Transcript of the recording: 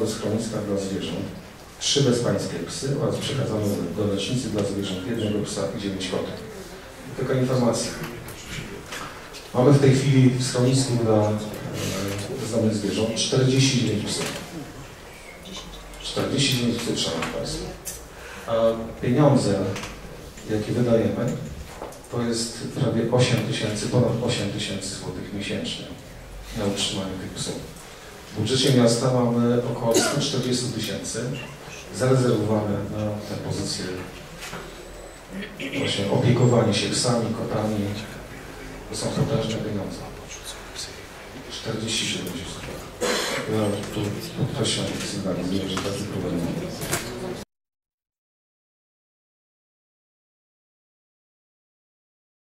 bezpaństwa dla zwierząt, trzy bezpańskie psy oraz przekazano do lecznicy dla zwierząt jednego psa i dziewięć kotów. Tylko informacja. Mamy w tej chwili w schronisku dla e, znanych zwierząt 49 psów. 49 psów, Szanowni Państwo. A pieniądze, jakie wydajemy, to jest prawie 8 tysięcy, ponad 8 tysięcy złotych miesięcznie na utrzymanie tych psów. W budżecie miasta mamy około 140 tysięcy zarezerwowane na tę pozycję właśnie opiekowanie się psami, kotami. To są potężne pieniądze. 47 tysięcy. Ja tu podkreślam, że tacy problemy.